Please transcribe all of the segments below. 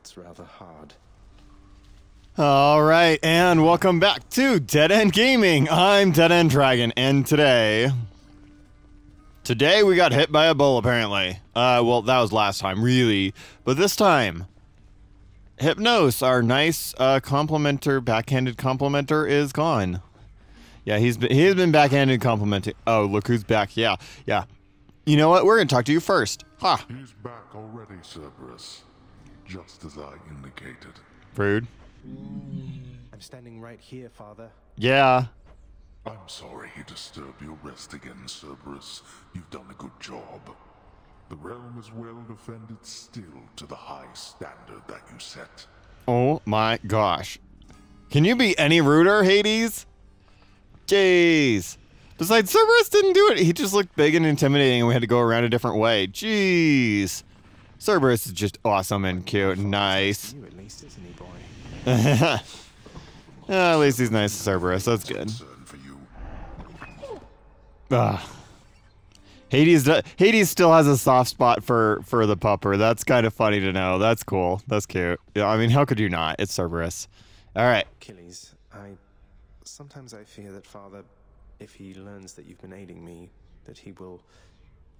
It's rather hard. All right, and welcome back to Dead End Gaming. I'm Dead End Dragon, and today, today we got hit by a bull. Apparently, uh, well, that was last time, really, but this time, Hypnos, our nice uh, complimenter, backhanded complimenter, is gone. Yeah, he's been he's been backhanded complimenting. Oh, look who's back. Yeah, yeah. You know what? We're gonna talk to you first. Ha. He's back already, Cerberus. Just as I indicated. Rude. Mm. I'm standing right here, Father. Yeah. I'm sorry he disturbed your rest again, Cerberus. You've done a good job. The realm is well defended still to the high standard that you set. Oh my gosh. Can you be any ruder, Hades? Jeez. Besides, Cerberus didn't do it. He just looked big and intimidating, and we had to go around a different way. Jeez. Cerberus is just awesome and cute and nice. At least, isn't he, boy? Yeah, at least he's nice to Cerberus. That's good. Concern. Ugh. Hades, uh, Hades still has a soft spot for for the pupper. That's kind of funny to know. That's cool. That's cute. Yeah, I mean, how could you not? It's Cerberus. All right. Achilles, I. Sometimes I fear that Father, if he learns that you've been aiding me, that he will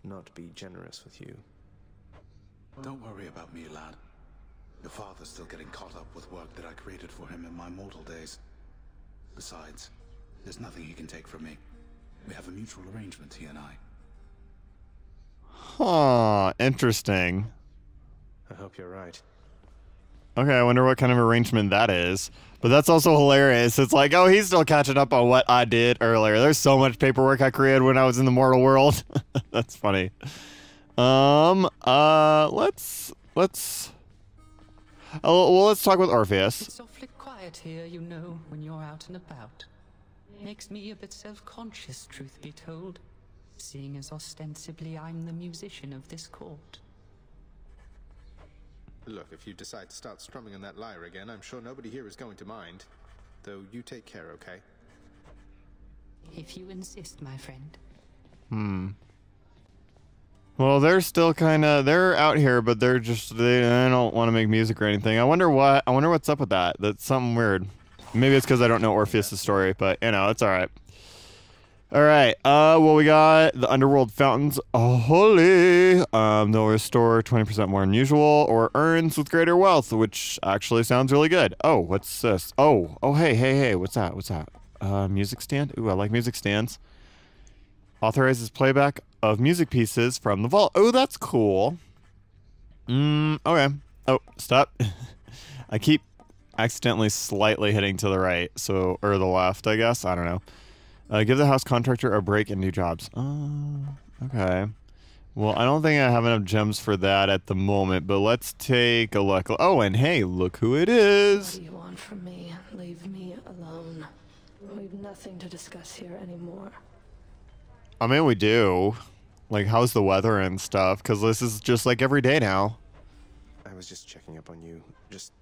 not be generous with you. Don't worry about me, lad. Your father's still getting caught up with work that I created for him in my mortal days. Besides, there's nothing he can take from me. We have a mutual arrangement, he and I. Huh. Interesting. I hope you're right. Okay, I wonder what kind of arrangement that is. But that's also hilarious. It's like, oh, he's still catching up on what I did earlier. There's so much paperwork I created when I was in the mortal world. that's funny. Um, uh, let's let's. Oh, well, let's talk with Orpheus. It's awfully quiet here, you know, when you're out and about. Makes me a bit self-conscious, truth be told, seeing as ostensibly I'm the musician of this court. Look, if you decide to start strumming on that lyre again, I'm sure nobody here is going to mind. Though you take care, okay? If you insist, my friend. Hmm. Well, they're still kind of they're out here, but they're just they, they don't want to make music or anything. I wonder what I wonder what's up with that. That's something weird. Maybe it's because I don't know Orpheus' story, but you know it's all right. All right. Uh, well, we got the underworld fountains. Oh, holy. Um, they'll restore 20% more than usual or urns with greater wealth, which actually sounds really good. Oh, what's this? Oh, oh, hey, hey, hey. What's that? What's that? Uh, music stand. Ooh, I like music stands. Authorizes playback of music pieces from the vault. Oh, that's cool. Mm, okay. Oh, stop. I keep accidentally slightly hitting to the right, so or the left, I guess. I don't know. Uh, give the house contractor a break and new jobs. Oh, okay. Well, I don't think I have enough gems for that at the moment, but let's take a look. Oh, and hey, look who it is. What do you want from me? Leave me alone. We've nothing to discuss here anymore. I mean, we do. Like, how's the weather and stuff? Because this is just like every day now. I was just checking up on you. Just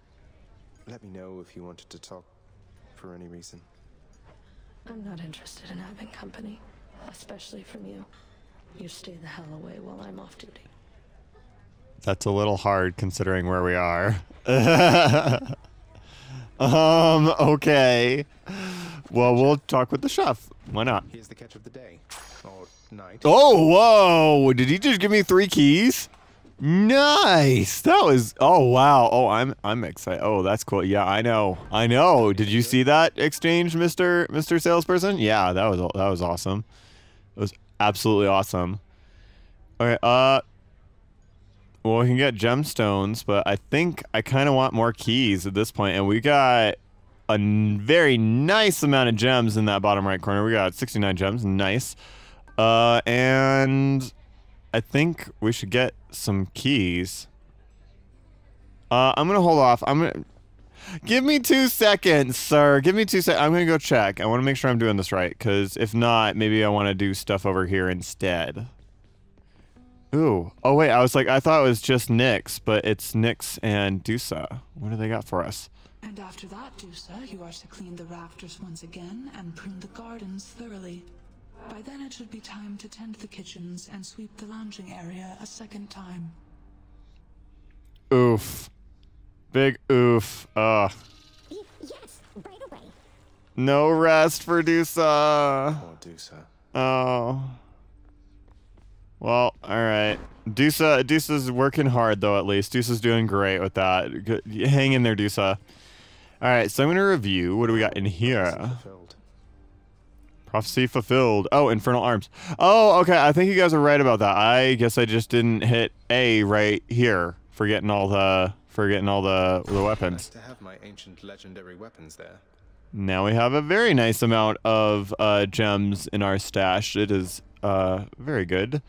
let me know if you wanted to talk for any reason. I'm not interested in having company, especially from you. You stay the hell away while I'm off duty. That's a little hard considering where we are. um, okay. Well, we'll talk with the chef. Why not? Here's the catch of the day. Or night. Oh, whoa. Did he just give me three keys? Nice. That was Oh, wow. Oh, I'm I'm excited. Oh, that's cool. Yeah, I know. I know. Did you see that exchange, Mr. Mr. Salesperson? Yeah, that was that was awesome. It was absolutely awesome. All right. uh well, we can get gemstones, but I think I kind of want more keys at this point. and we got a very nice amount of gems in that bottom right corner. We got 69 gems, nice. Uh, and I think we should get some keys. Uh, I'm gonna hold off. I'm gonna give me two seconds, sir. Give me two seconds. I'm gonna go check. I want to make sure I'm doing this right, because if not, maybe I want to do stuff over here instead. Ooh. Oh wait, I was like, I thought it was just Nyx, but it's Nyx and Dusa. What do they got for us? And after that, Dusa, you are to clean the rafters once again and prune the gardens thoroughly. By then it should be time to tend the kitchens and sweep the lounging area a second time. Oof. Big oof. Ugh. Yes, right away. No rest for Dusa. Poor Dusa. Oh. Well, all right. Dusa, Dusa's working hard though. At least Dusa's doing great with that. Hang in there, Dusa. All right, so I'm gonna review. What do we got in here? Fulfilled. Prophecy fulfilled. Oh, Infernal Arms. Oh, okay. I think you guys are right about that. I guess I just didn't hit A right here for getting all the for getting all the the Nice weapons. to have my ancient legendary weapons there. Now we have a very nice amount of uh, gems in our stash. It is uh, very good.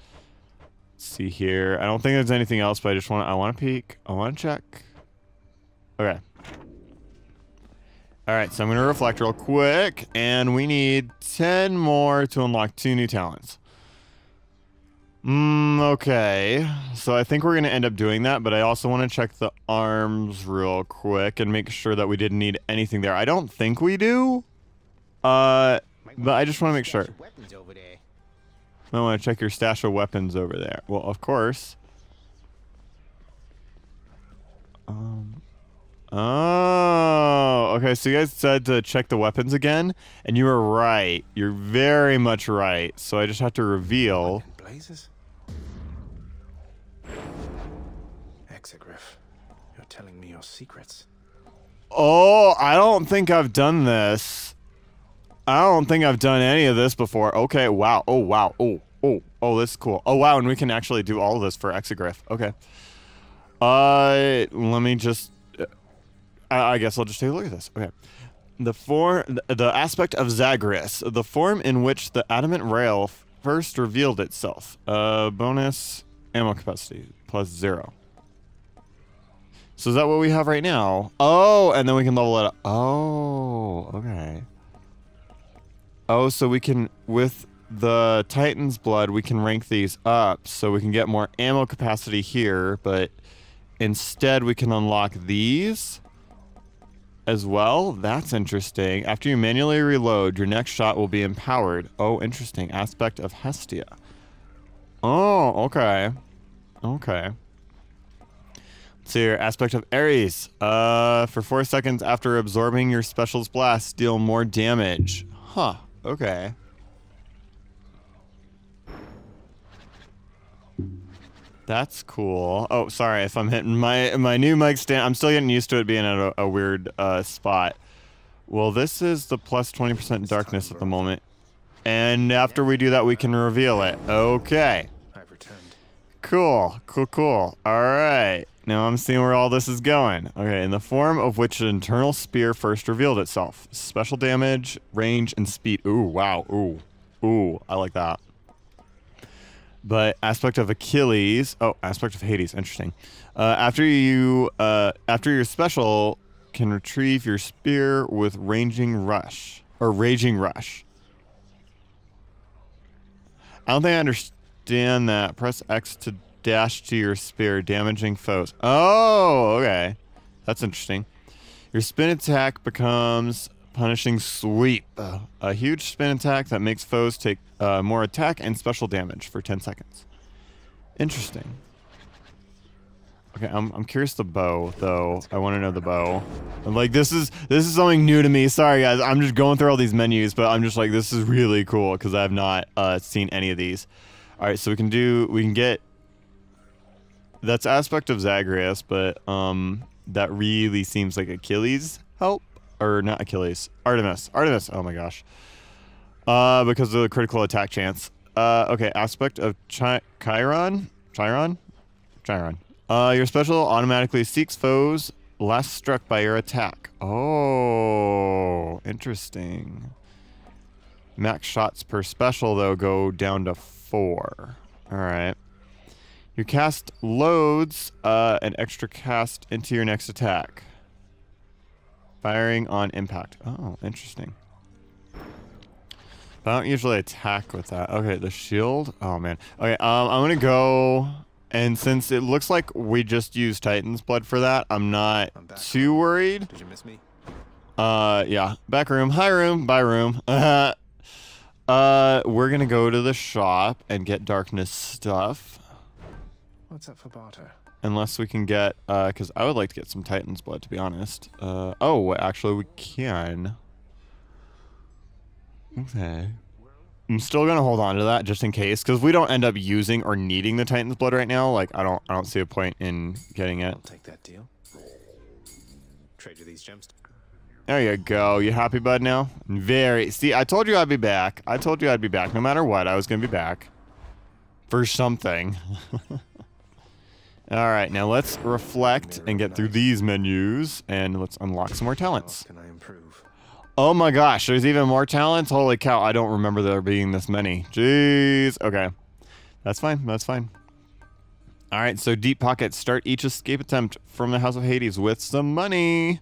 See here. I don't think there's anything else, but I just want I want to peek. I want to check. Okay. All right, so I'm gonna reflect real quick, and we need ten more to unlock two new talents. Mm, okay. So I think we're going to end up doing that, but I also want to check the arms real quick and make sure that we didn't need anything there. I don't think we do. Uh, but I just want to make sure. I want to check your stash of weapons over there. Well, of course. Um. Oh, okay. So you guys said to check the weapons again, and you were right. You're very much right. So I just have to reveal. Blazes? Exagryph, you're telling me your secrets. Oh, I don't think I've done this. I don't think I've done any of this before. Okay, wow. Oh, wow. Oh, oh, oh, this is cool. Oh, wow, and we can actually do all of this for Exagryph. Okay. Uh, let me just... uh, I, I guess I'll just take a look at this. Okay. The form, the aspect of Zagreus, the form in which the adamant rail first revealed itself. Uh, bonus ammo capacity plus zero. So is that what we have right now? Oh, and then we can level it up. Oh, okay. Oh, so we can, with the Titan's blood, we can rank these up so we can get more ammo capacity here, but instead we can unlock these as well. That's interesting. After you manually reload, your next shot will be empowered. Oh, interesting. Aspect of Hestia. Oh, okay. Okay. Let's see here. Aspect of Ares. Uh, for four seconds after absorbing your special's blast, deal more damage. Huh. Okay. That's cool. Oh, sorry if I'm hitting my my new mic stand. I'm still getting used to it being at a, a weird uh, spot. Well, this is the plus 20% darkness at the moment. And after we do that, we can reveal it. Okay. Cool, cool, cool. All right. Now I'm seeing where all this is going. Okay, in the form of which an Eternal Spear first revealed itself. Special damage, range, and speed. Ooh, wow. Ooh, ooh, I like that. But aspect of Achilles. Oh, aspect of Hades. Interesting. Uh, after you, uh, after your special, can retrieve your spear with ranging rush or raging rush. I don't think I understand that. Press X to dash to your spear, damaging foes. Oh, okay. That's interesting. Your spin attack becomes punishing sweep. A huge spin attack that makes foes take uh, more attack and special damage for 10 seconds. Interesting. Okay, I'm, I'm curious the bow though. I want to know the bow. I'm like this is this is something new to me. Sorry guys, I'm just going through all these menus, but I'm just like this is really cool because I've not uh, seen any of these. All right, so we can do we can get that's aspect of Zagreus, but um that really seems like Achilles help or not Achilles, Artemis, Artemis. Oh my gosh, uh because of the critical attack chance. Uh okay, aspect of Chi- Chiron, Chiron, Chiron. Uh, your special automatically seeks foes last struck by your attack. Oh, interesting. Max shots per special, though, go down to four. All right. Your cast loads uh, an extra cast into your next attack. Firing on impact. Oh, interesting. I don't usually attack with that. Okay, the shield. Oh, man. Okay, um, I'm going to go... And since it looks like we just used Titan's blood for that, I'm not I'm too worried. Did you miss me? Uh, yeah. Back room, high room, By room. Uh, uh, we're gonna go to the shop and get darkness stuff. What's up for barter? unless we can get, because I would like to get some Titan's blood, to be honest. Uh, oh, actually, we can. Okay. I'm still gonna hold on to that just in case, because we don't end up using or needing the Titan's blood right now. Like, I don't, I don't see a point in getting it. I'll take that deal. Trade you these gems. There you go. You happy, bud? Now, very. See, I told you I'd be back. I told you I'd be back. No matter what, I was gonna be back for something. All right, now let's reflect and get through these menus, and let's unlock some more talents. Can I improve? Oh my gosh, there's even more talents? Holy cow, I don't remember there being this many. Jeez. Okay. That's fine, that's fine. All right, so Deep Pockets. Start each escape attempt from the House of Hades with some money.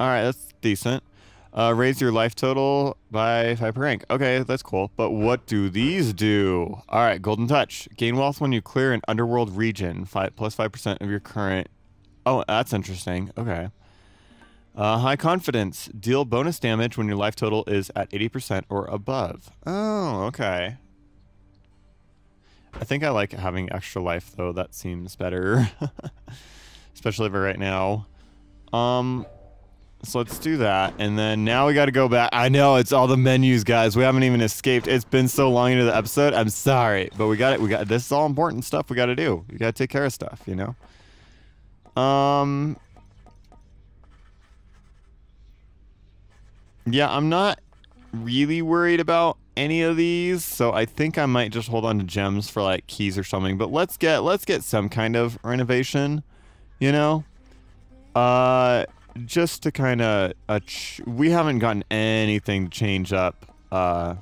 All right, that's decent. Uh, raise your life total by 5 per rank. Okay, that's cool. But what do these do? All right, Golden Touch. Gain wealth when you clear an underworld region. Five, plus 5% of your current... Oh, that's interesting. Okay. Uh, high Confidence. Deal bonus damage when your life total is at 80% or above. Oh, okay. I think I like having extra life, though. That seems better. Especially for right now. Um, so let's do that. And then now we got to go back. I know it's all the menus, guys. We haven't even escaped. It's been so long into the episode. I'm sorry, but we got it. We got this is all important stuff we got to do. We got to take care of stuff, you know. Um. Yeah, I'm not really worried about any of these, so I think I might just hold on to gems for like keys or something. But let's get let's get some kind of renovation, you know. Uh just to kind of uh, we haven't gotten anything to change up uh,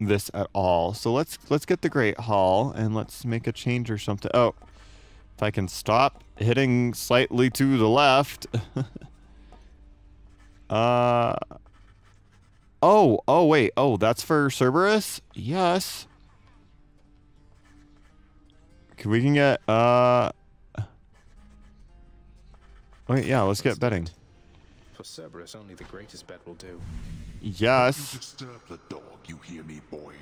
this at all. So let's let's get the Great Hall and let's make a change or something. Oh, if I can stop hitting slightly to the left. uh. Oh, oh wait. Oh, that's for Cerberus? Yes. We can get uh Wait, yeah, let's get betting. For Cerberus, only the greatest bet will do. Yes. Disturb the dog, you hear me, boy?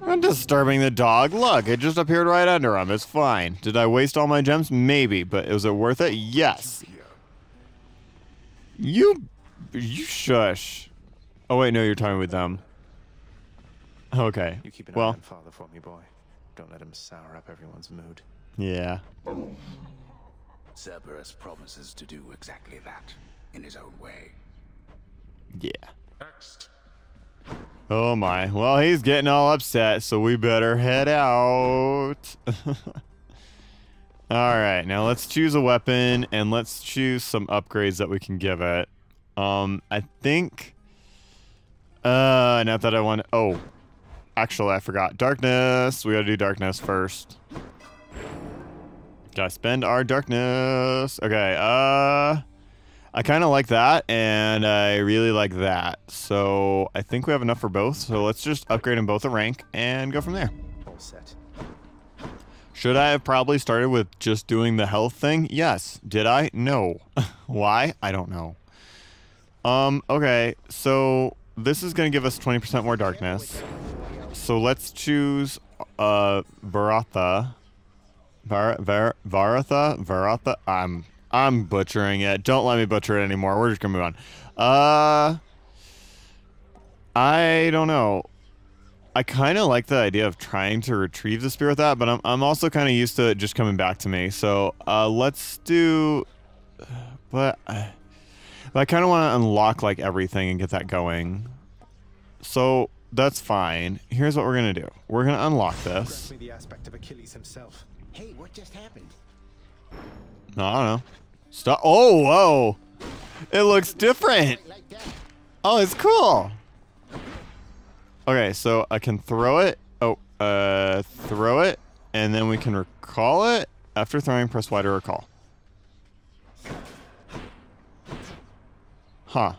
I'm disturbing the dog. Look, it just appeared right under him. It's fine. Did I waste all my gems? Maybe, but was it worth it? Yes. You, you shush. Oh wait, no, you're talking with them. Okay. You keep an well, eye on father for me, boy. Don't let him sour up everyone's mood. Yeah. Cerberus promises to do exactly that, in his own way. Yeah. Next. Oh my. Well, he's getting all upset, so we better head out. Alright, now let's choose a weapon, and let's choose some upgrades that we can give it. Um, I think... Uh, not that I want... Oh. Actually, I forgot. Darkness! We gotta do darkness first. Gotta spend our darkness. Okay, uh... I kind of like that, and I really like that. So I think we have enough for both. So let's just upgrade them both a rank and go from there. All set. Should I have probably started with just doing the health thing? Yes. Did I? No. Why? I don't know. Um, okay, so this is going to give us 20% more darkness. So let's choose uh, Varatha. Var, Var, Varatha? Varatha? I'm I'm butchering it. Don't let me butcher it anymore. We're just gonna move on. Uh, I don't know. I kind of like the idea of trying to retrieve the spear with that, but I'm I'm also kind of used to it just coming back to me. So uh, let's do. But I, but I kind of want to unlock like everything and get that going. So that's fine. Here's what we're gonna do. We're gonna unlock this. The aspect of Achilles himself. Hey, what just happened? No, I don't know. Stop. Oh, whoa. It looks different. Oh, it's cool. Okay, so I can throw it. Oh, uh, throw it, and then we can recall it. After throwing, press Y to recall. Huh.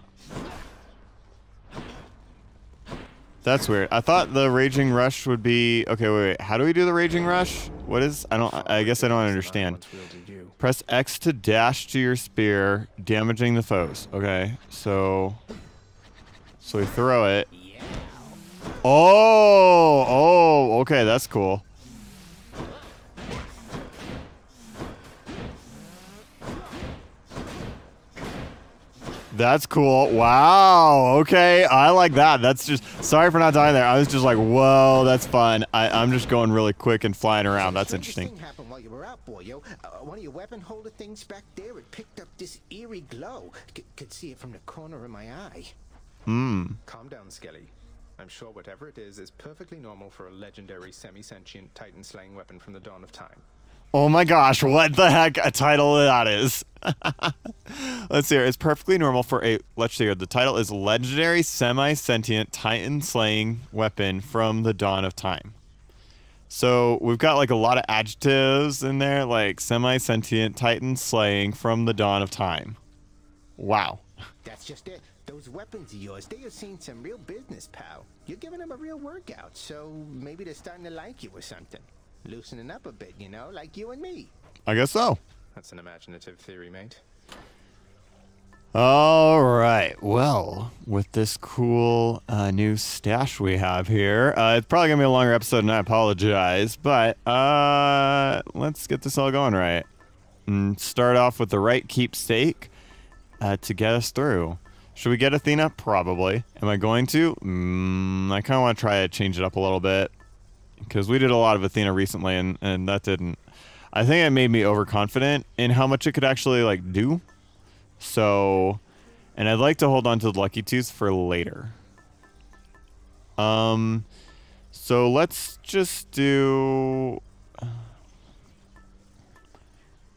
That's weird. I thought the Raging Rush would be... Okay, wait, wait. How do we do the Raging Rush? What is... I don't... I guess I don't understand. Once wielded you. Press X to dash to your spear, damaging the foes. Okay, so... So we throw it. Oh! Oh, okay, that's cool. That's cool. Wow. Okay. I like that. That's just sorry for not dying there. I was just like, whoa, that's fun. I, I'm just going really quick and flying around. That's interesting. Thing happened while you were out, boyo. Uh, one of your weapon holder things back there, it picked up this eerie glow. C could see it from the corner of my eye. Hmm. Calm down, Skelly. I'm sure whatever it is is perfectly normal for a legendary semi-sentient Titan-slaying weapon from the dawn of time. Oh my gosh, what the heck a title that is. let's see here. It's perfectly normal for a let's see here. The title is Legendary Semi-Sentient Titan Slaying Weapon from the Dawn of Time. So we've got like a lot of adjectives in there, like semi-sentient Titan slaying from the dawn of time. Wow. That's just it. Those weapons of yours, they have seen some real business, pal. You're giving them a real workout, so maybe they're starting to like you or something. Loosening up a bit, you know, like you and me. I guess so. That's an imaginative theory, mate. All right. Well, with this cool uh, new stash we have here, uh, it's probably gonna be a longer episode, and I apologize. But uh, let's get this all going right, and start off with the right keepsake uh, to get us through. Should we get Athena? Probably. Am I going to? Mm, I kind of want to try to change it up a little bit because we did a lot of Athena recently, and and that didn't. I think it made me overconfident in how much it could actually like do. So, and I'd like to hold on to the Lucky Tooth for later. Um, so let's just do.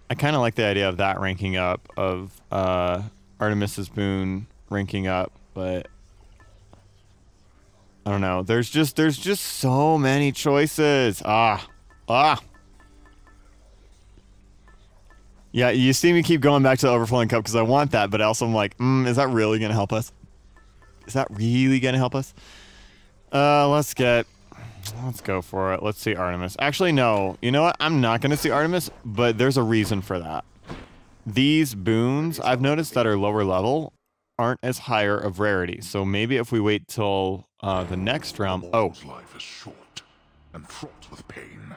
I kind of like the idea of that ranking up, of uh, Artemis's Boon ranking up, but I don't know. There's just there's just so many choices. Ah, ah. Yeah, you see me keep going back to the overflowing cup because I want that, but also I'm like, mm, is that really gonna help us? Is that really gonna help us? Uh, let's get, let's go for it. Let's see Artemis. Actually, no. You know what? I'm not gonna see Artemis, but there's a reason for that. These boons I've noticed that are lower level aren't as higher of rarity. So maybe if we wait till uh, the next round. Oh, life is short and fraught with pain.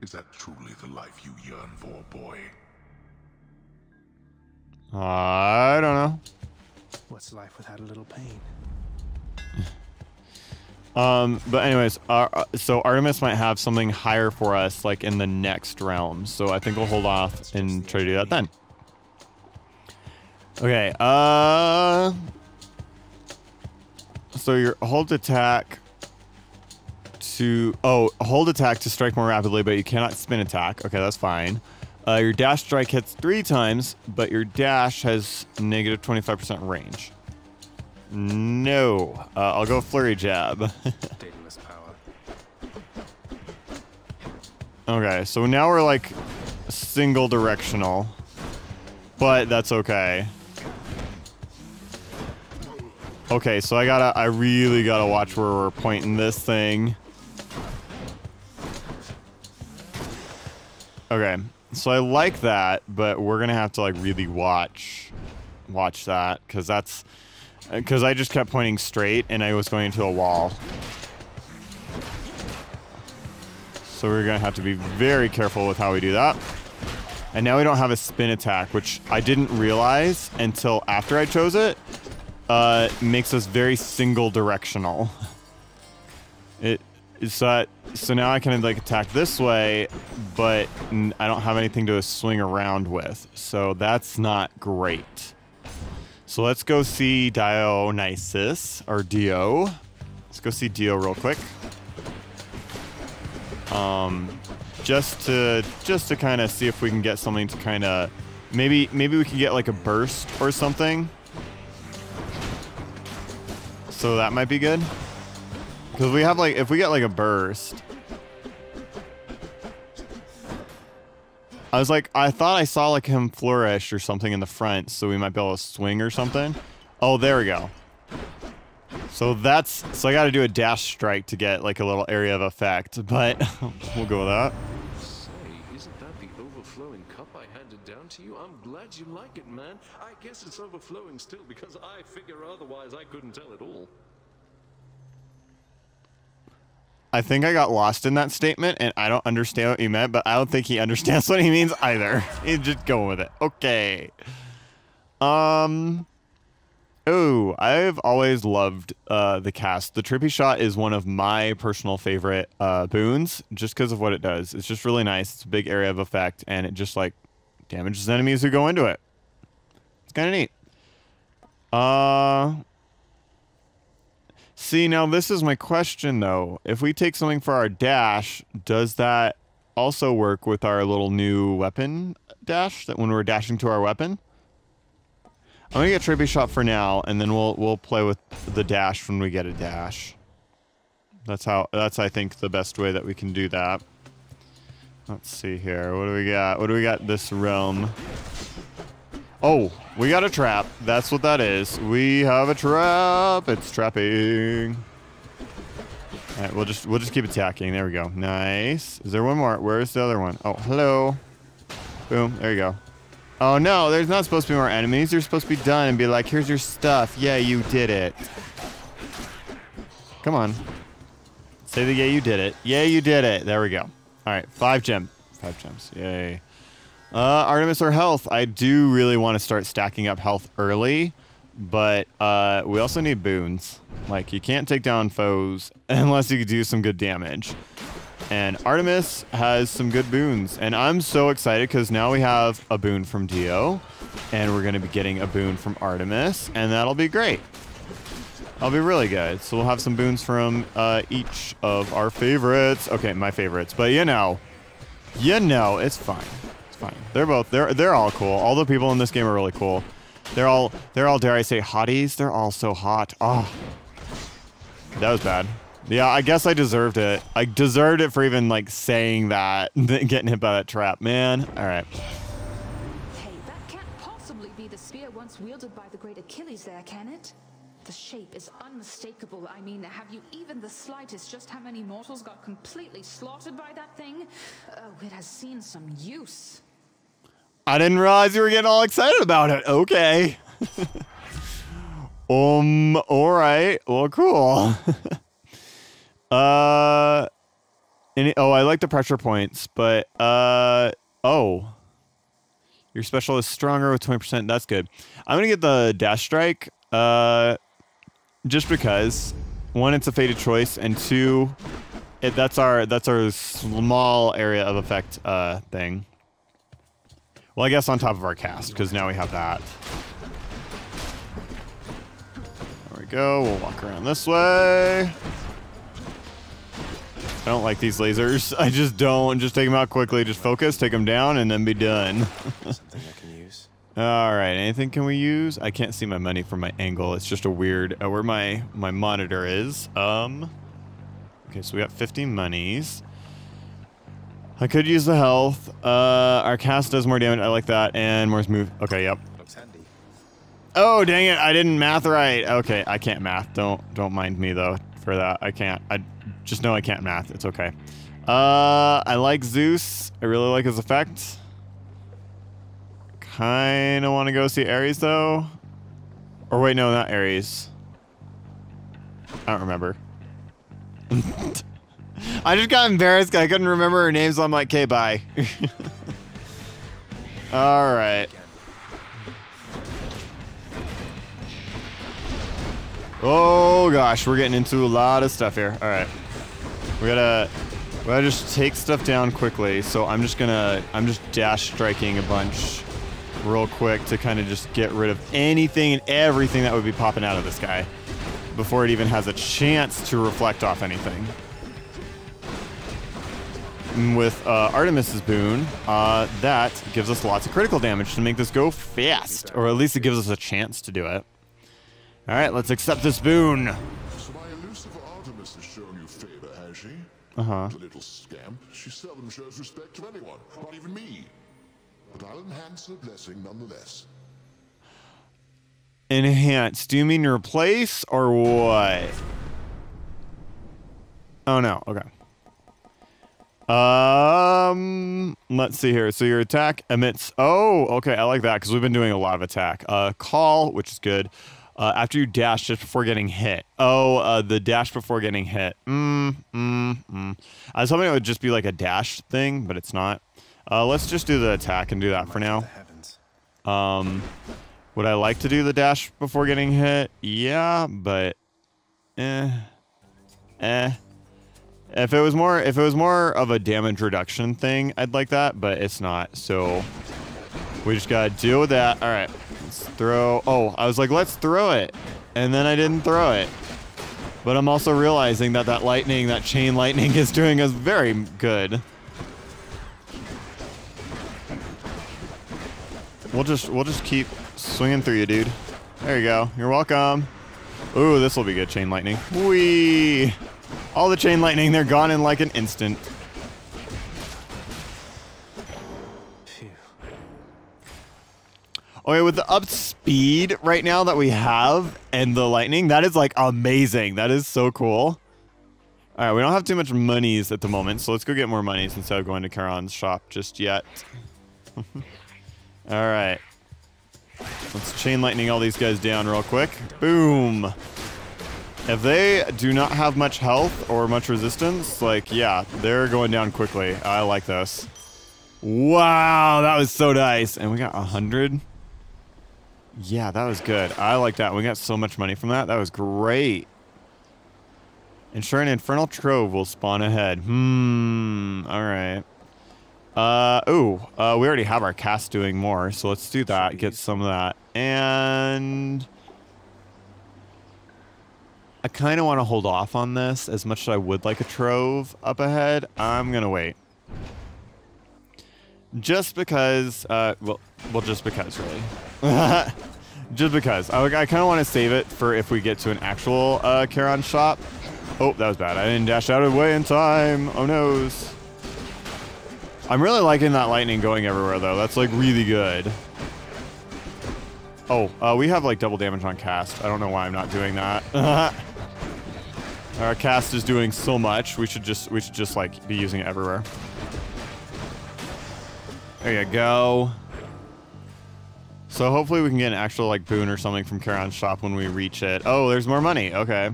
Is that truly the life you yearn for, boy? I don't know. What's life without a little pain? Um, but anyways, uh, so Artemis might have something higher for us, like in the next realm. So I think we'll hold off and try to do that then. Okay. Uh. So your hold attack to oh hold attack to strike more rapidly, but you cannot spin attack. Okay, that's fine. Uh, your dash strike hits three times, but your dash has negative 25% range. No. Uh, I'll go flurry jab. Okay, so now we're like single directional. But that's okay. Okay, so I gotta, I really gotta watch where we're pointing this thing. Okay, so I like that, but we're gonna have to like really watch, watch that, because that's, because I just kept pointing straight and I was going into a wall. So we're gonna have to be very careful with how we do that. And now we don't have a spin attack, which I didn't realize until after I chose it. Uh, makes us very single directional. It so that so now I can like attack this way, but I don't have anything to swing around with. So that's not great. So let's go see Dionysus or Dio. Let's go see Dio real quick. Um, just to just to kind of see if we can get something to kind of maybe maybe we can get like a burst or something. So that might be good. Because we have like if we get like a burst. I was like, I thought I saw like him flourish or something in the front, so we might be able to swing or something. Oh, there we go. So that's so I got to do a dash strike to get like a little area of effect, but we'll go with that. Say, isn't that the overflowing cup I handed down to you? I'm glad you like it, man. I guess it's overflowing still because I figure otherwise I couldn't tell at all. I think I got lost in that statement, and I don't understand what you meant, but I don't think he understands what he means either. He's just going with it. Okay. Um. Oh, I've always loved uh, the cast. The trippy shot is one of my personal favorite uh, boons, just because of what it does. It's just really nice. It's a big area of effect, and it just like damages enemies who go into it. Kind of neat. Uh, see now this is my question though. If we take something for our dash, does that also work with our little new weapon dash? That when we're dashing to our weapon? I'm gonna get Trippy Shot for now, and then we'll we'll play with the dash when we get a dash. That's how that's I think the best way that we can do that. Let's see here. What do we got? What do we got this realm? Oh, we got a trap. That's what that is. We have a trap. It's trapping. All right, we'll just we'll just keep attacking. There we go. Nice. Is there one more? Where's the other one? Oh, hello. Boom. There you go. Oh no, there's not supposed to be more enemies. You're supposed to be done and be like, here's your stuff. Yeah, you did it. Come on. Say the yeah, you did it. Yeah, you did it. There we go. All right, five gem. Five gems. Yay. Uh, Artemis or health. I do really want to start stacking up health early, but uh, we also need boons. Like, you can't take down foes unless you do some good damage. And Artemis has some good boons. And I'm so excited because now we have a boon from Dio. And we're going to be getting a boon from Artemis. And that'll be great. That'll be really good. So we'll have some boons from uh, each of our favorites. Okay, my favorites. But you know, you know, it's fine. It's fine. They're both, they're, they're all cool. All the people in this game are really cool. They're all, they're all, dare I say, hotties. They're all so hot. Oh, that was bad. Yeah, I guess I deserved it. I deserved it for even like saying that, getting hit by that trap, man. All right. Hey, that can't possibly be the spear once wielded by the great Achilles there, can it? The shape is unmistakable. I mean, have you even the slightest just how many mortals got completely slaughtered by that thing? Oh, it has seen some use. I didn't realize you were getting all excited about it. Okay. um, all right. Well, cool. Uh, any, oh, I like the pressure points, but uh, oh, your special is stronger with twenty percent. That's good. I'm gonna get the dash strike. Uh, just because one, it's a faded choice, and two, it, that's our that's our small area of effect uh thing. Well, I guess on top of our cast, because now we have that. There we go. We'll walk around this way. I don't like these lasers. I just don't. Just take them out quickly. Just focus, take them down, and then be done. Something I can use. All right. Anything can we use? I can't see my money from my angle. It's just a weird uh, where my my monitor is. Um. Okay, so we got 50 monies. I could use the health. Uh, our cast does more damage. I like that, and more move. Okay, yep. Looks handy. Oh dang it! I didn't math right. Okay, I can't math. Don't don't mind me though for that. I can't. I just know I can't math. It's okay. Uh, I like Zeus. I really like his effect. Kind of want to go see Ares though. Or wait, no, not Ares. I don't remember. I just got embarrassed. I couldn't remember her name, so I'm like, okay, bye. All right. Oh gosh, we're getting into a lot of stuff here. All right, we gotta, we gotta just take stuff down quickly. So I'm just gonna, I'm just dash striking a bunch, real quick to kind of just get rid of anything and everything that would be popping out of this guy before it even has a chance to reflect off anything. With uh, Artemis's boon, uh, that gives us lots of critical damage to make this go fast, or at least it gives us a chance to do it. All right, let's accept this boon. So my elusive Artemis has shown you favor, has she? Uh-huh. The little scamp. She seldom shows respect to anyone, not even me. But I'll enhance her blessing nonetheless. Enhance. Do you mean replace or what? Oh no. Okay. Um, let's see here. So your attack emits. Oh, okay. I like that because we've been doing a lot of attack. Uh, call, which is good. Uh, after you dash just before getting hit. Oh, uh, the dash before getting hit. Mm, mm, mm. I was hoping it would just be like a dash thing, but it's not. Uh, let's just do the attack and do that for now. Um, Would I like to do the dash before getting hit? Yeah, but eh. Eh. If it was more if it was more of a damage reduction thing, I'd like that, but it's not. So we just gotta deal with that. Alright. Let's throw oh, I was like, let's throw it. And then I didn't throw it. But I'm also realizing that that lightning, that chain lightning is doing us very good. We'll just we'll just keep swinging through you, dude. There you go. You're welcome. Ooh, this will be good, chain lightning. Whee! All the chain lightning, they're gone in like an instant. Okay, with the up speed right now that we have and the lightning, that is like amazing. That is so cool. All right, we don't have too much monies at the moment, so let's go get more monies instead of going to Charon's shop just yet. all right. Let's chain lightning all these guys down real quick. Boom. If they do not have much health or much resistance, like, yeah, they're going down quickly. I like this. Wow, that was so nice. And we got 100. Yeah, that was good. I like that. We got so much money from that. That was great. Ensure an infernal trove will spawn ahead. Hmm. All right. Uh, ooh, uh, we already have our cast doing more, so let's do that. Get some of that. And I kind of want to hold off on this as much as I would like a trove up ahead. I'm going to wait. Just because, uh, well, well, just because, really. just because. I, I kind of want to save it for if we get to an actual uh, Charon shop. Oh, that was bad. I didn't dash out of the way in time. Oh, noes. I'm really liking that lightning going everywhere, though. That's, like, really good. Oh, uh, we have, like, double damage on cast. I don't know why I'm not doing that. Our cast is doing so much. We should just, we should just, like, be using it everywhere. There you go. So hopefully we can get an actual, like, boon or something from Charon's shop when we reach it. Oh, there's more money. Okay.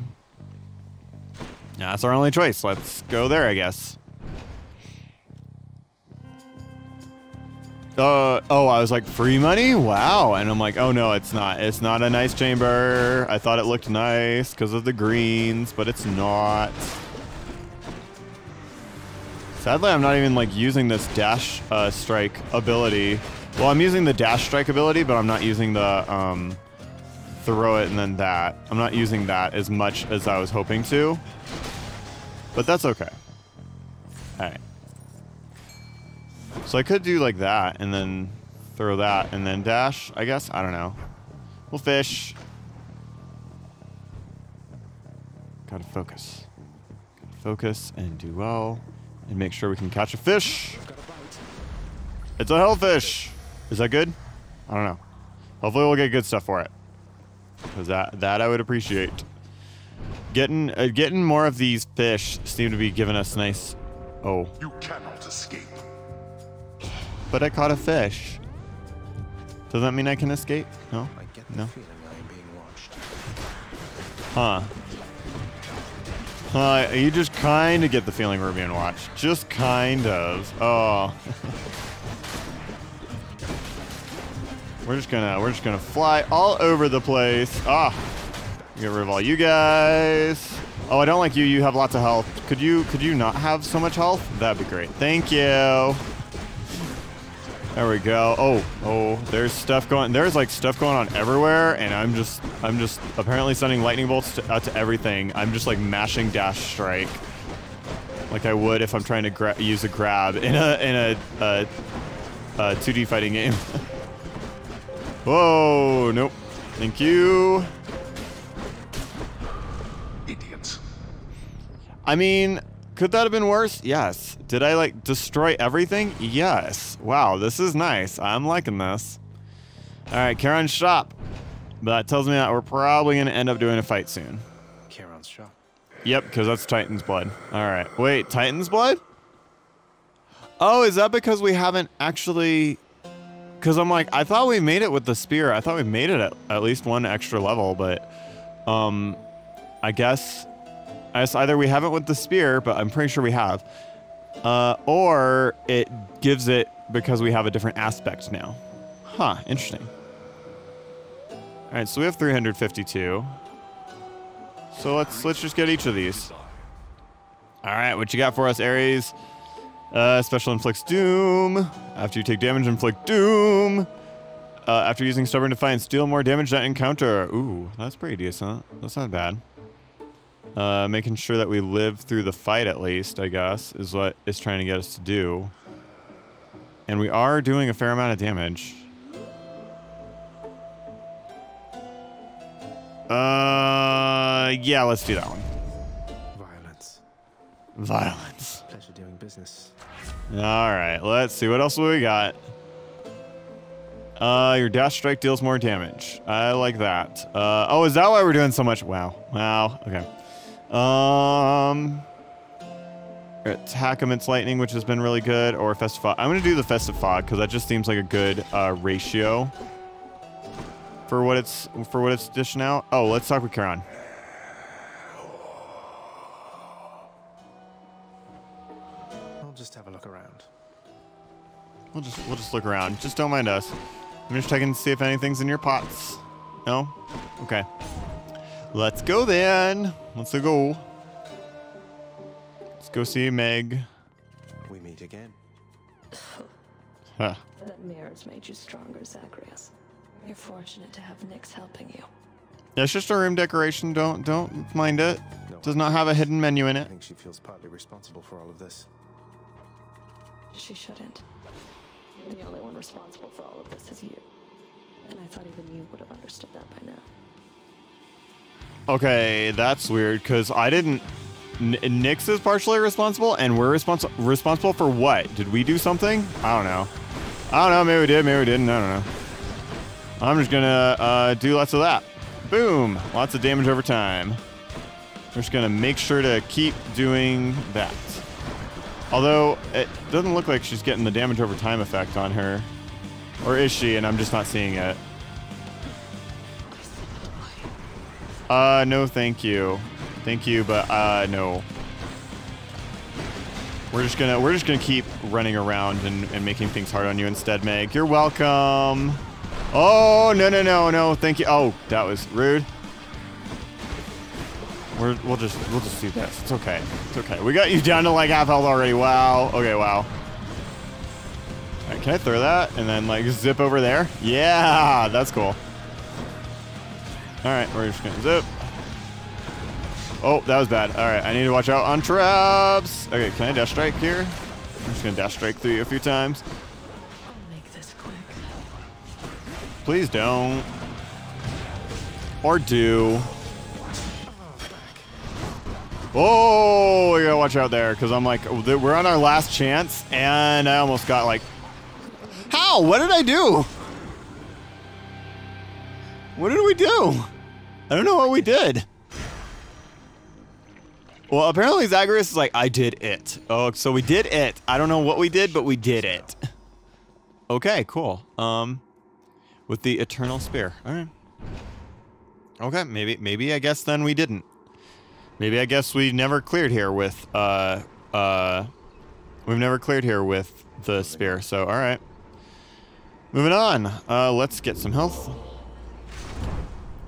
That's our only choice. Let's go there, I guess. Uh, oh, I was like, free money? Wow. And I'm like, oh no, it's not. It's not a nice chamber. I thought it looked nice because of the greens, but it's not. Sadly, I'm not even like using this dash uh, strike ability. Well, I'm using the dash strike ability, but I'm not using the um, throw it and then that. I'm not using that as much as I was hoping to. But that's okay. So I could do like that and then throw that and then dash, I guess. I don't know. We'll fish. Gotta focus. Gotta focus and do well. And make sure we can catch a fish. It's a hellfish. Is that good? I don't know. Hopefully we'll get good stuff for it. Because that, that I would appreciate. Getting uh, getting more of these fish seem to be giving us nice... Oh. You cannot escape. But I caught a fish. Does that mean I can escape? No? No? Huh. Uh, you just kind of get the feeling we're being watched. Just kind of. Oh. we're just gonna we're just gonna fly all over the place. Ah. Get rid of all you guys. Oh, I don't like you. You have lots of health. Could you could you not have so much health? That'd be great. Thank you. There we go. Oh, oh, there's stuff going. There's like stuff going on everywhere, and I'm just, I'm just apparently sending lightning bolts to, out to everything. I'm just like mashing dash strike, like I would if I'm trying to use a grab in a in a, a, a 2D fighting game. Whoa, nope. Thank you. Idiots. I mean, could that have been worse? Yes. Did I, like, destroy everything? Yes. Wow, this is nice. I'm liking this. Alright, Charon's shop. But that tells me that we're probably going to end up doing a fight soon. Charon's shop. Yep, because that's Titan's blood. Alright. Wait, Titan's blood? Oh, is that because we haven't actually... Because I'm like, I thought we made it with the spear. I thought we made it at, at least one extra level, but... Um, I guess as either we haven't with the spear, but I'm pretty sure we have, uh, or it gives it because we have a different aspect now. Huh, interesting. All right, so we have 352. So let's let's just get each of these. All right, what you got for us, Ares? Uh, special inflicts doom. After you take damage, inflict doom. Uh, after using stubborn defiance, deal more damage that encounter. Ooh, that's pretty decent. That's not bad. Uh, making sure that we live through the fight at least, I guess, is what it's trying to get us to do. And we are doing a fair amount of damage. Uh, yeah, let's do that one. Violence. Violence. Pleasure doing business. All right, let's see what else we got. Uh, your dash strike deals more damage. I like that. Uh, oh, is that why we're doing so much? Wow. Wow. Okay. Um, attack amidst lightning, which has been really good, or festive fog. I'm gonna do the festive fog because that just seems like a good uh, ratio for what it's for what it's dishing out. Oh, let's talk with Charon. I'll just have a look around. We'll just we'll just look around. Just don't mind us. I'm just checking to see if anything's in your pots. No? Okay. Let's go then. Let's go. Let's go see Meg. We meet again. Huh. That mirror's made you stronger, Zagreus. You're fortunate to have Nyx helping you. Yeah, it's just a room decoration. Don't don't mind it. Does not have a hidden menu in it. I think she feels partly responsible for all of this. She shouldn't. The only one responsible for all of this is you. And I thought even you would have understood that by now. Okay, that's weird because I didn't. N- Nyx is partially responsible, and we're responsible responsible for what? Did we do something? I don't know. I don't know. Maybe we did. Maybe we didn't. I don't know. I'm just gonna uh, do lots of that. Boom! Lots of damage over time. We're just gonna make sure to keep doing that. Although it doesn't look like she's getting the damage over time effect on her, or is she? And I'm just not seeing it. Uh, no, thank you. Thank you, but uh, no. We're just gonna we're just gonna keep running around and, and making things hard on you instead, Meg. You're welcome. Oh no no no no! Thank you. Oh, that was rude. We're, we'll just we'll just do this. It's okay. It's okay. We got you down to like half health already. Wow. Okay. Wow. Right, can I throw that and then like zip over there? Yeah, that's cool. All right, we're just gonna zip. Oh, that was bad. All right, I need to watch out on traps. Okay, can I dash strike here? I'm just gonna dash strike through you a few times. Make this quick. Please don't. Or do. Oh, oh we gotta watch out there because I'm like, oh, we're on our last chance, and I almost got like, how? What did I do? What did we do? I don't know what we did. Well, apparently Zagreus is like, I did it. Oh, so we did it. I don't know what we did, but we did it. Okay, cool. Um, with the Eternal Spear. All right. Okay, maybe, maybe I guess then we didn't. Maybe I guess we never cleared here with, uh, uh, we've never cleared here with the spear. So, all right. Moving on. Uh, let's get some health.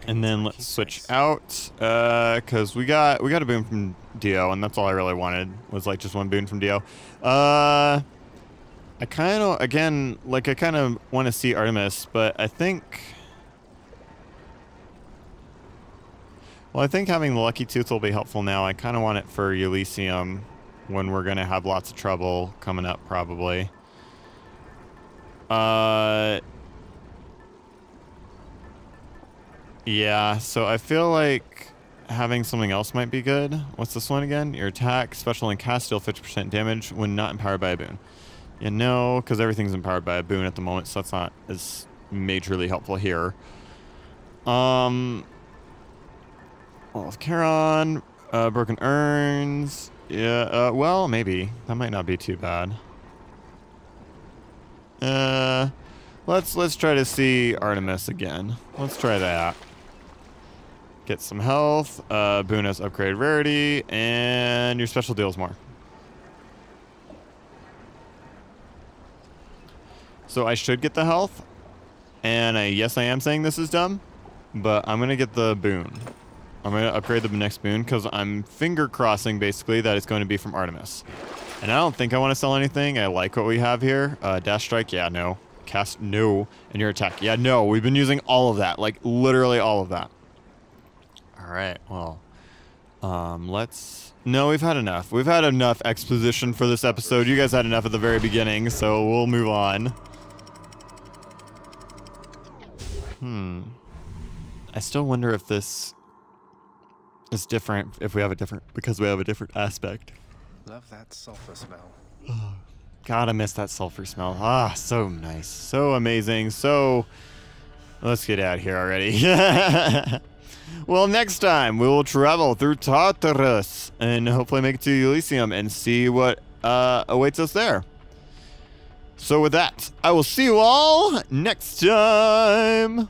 And then let's switch out, uh, cause we got we got a boon from Dio, and that's all I really wanted was like just one boon from Dio. Uh, I kind of again like I kind of want to see Artemis, but I think. Well, I think having the Lucky Tooth will be helpful now. I kind of want it for Elysium when we're gonna have lots of trouble coming up, probably. Uh. Yeah, so I feel like having something else might be good. What's this one again? Your attack, special, and cast deal 50% damage when not empowered by a boon. Yeah, no, because everything's empowered by a boon at the moment, so that's not as majorly helpful here. Um, well, Charon, uh, broken urns. Yeah, uh, well, maybe that might not be too bad. Uh, let's let's try to see Artemis again. Let's try that. Get some health. Uh, boon has upgraded rarity, and your special deals more. So I should get the health, and I, yes, I am saying this is dumb, but I'm gonna get the boon. I'm gonna upgrade the next boon because I'm finger crossing basically that it's going to be from Artemis. And I don't think I want to sell anything. I like what we have here. Uh, dash strike, yeah, no. Cast, no. And your attack, yeah, no. We've been using all of that, like literally all of that. All right, well, um, let's. No, we've had enough. We've had enough exposition for this episode. You guys had enough at the very beginning, so we'll move on. Hmm. I still wonder if this is different if we have a different because we have a different aspect. Love that sulfur smell. God, I miss that sulfur smell. Ah, so nice. So amazing. So let's get out of here already. well, next time we will travel through Tartarus and hopefully make it to Elysium and see what uh, awaits us there. So with that, I will see you all next time.